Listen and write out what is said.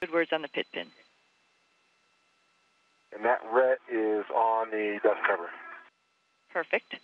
Good words on the pit pin. And that ret is on the dust cover. Perfect.